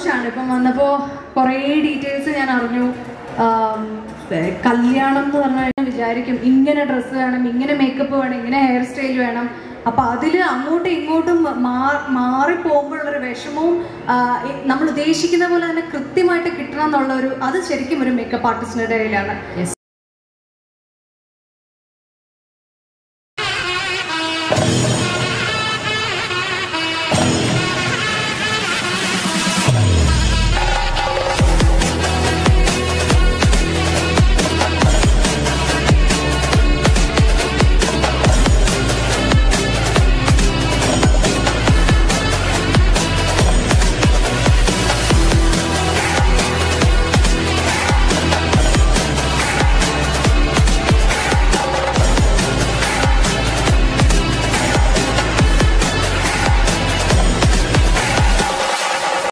സന്തോഷമാണ് ഇപ്പം വന്നപ്പോൾ കുറേ ഡീറ്റെയിൽസ് ഞാൻ അറിഞ്ഞു. കല്യാണം എന്ന് പറഞ്ഞാൽ വിചാരിക്കും ഇങ്ങനെ ഡ്രസ്സ് വേണം ഇങ്ങനെ മേക്കപ്പ് വേണം ഇങ്ങനെ ഹെയർ സ്റ്റൈൽ വേണം. അപ്പൊ അതിൽ അങ്ങോട്ടും ഇങ്ങോട്ടും മാറി പോകുമ്പോഴുള്ളൊരു വിഷമവും നമ്മൾ ഉദ്ദേശിക്കുന്ന പോലെ തന്നെ കൃത്യമായിട്ട് കിട്ടണം എന്നുള്ള ഒരു അത് ശരിക്കും ഒരു മേക്കപ്പ് ആർട്ടിസ്റ്റിന്റെ കയ്യിലാണ്.